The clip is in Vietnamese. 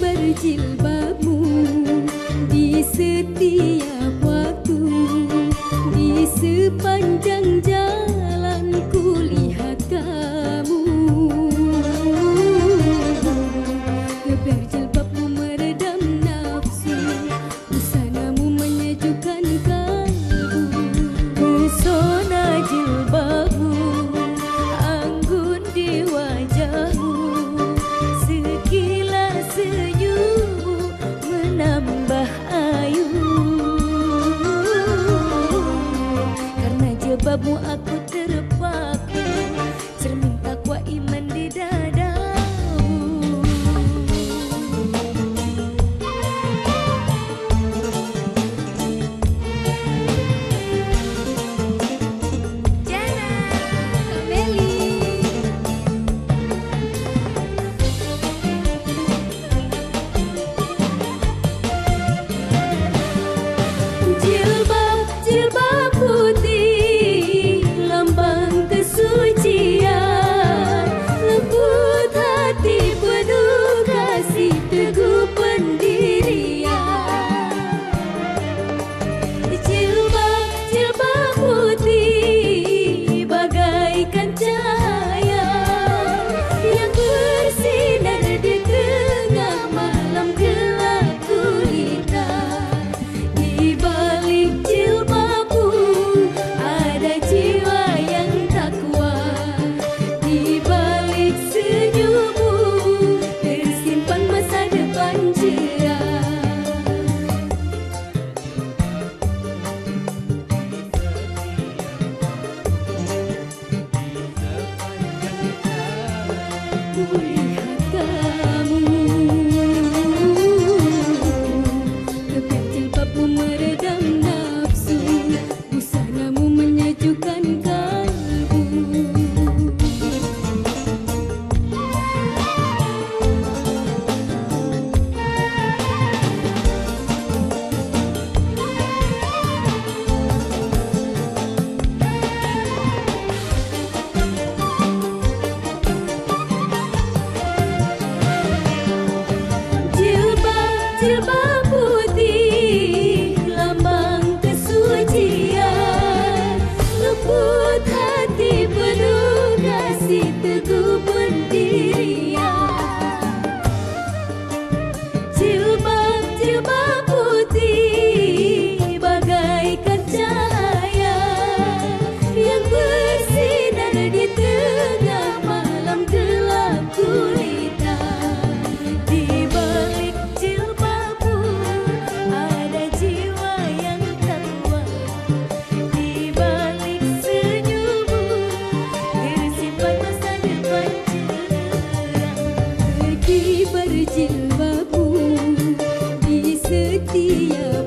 berjilbab Hallelujah. Silver. sabia.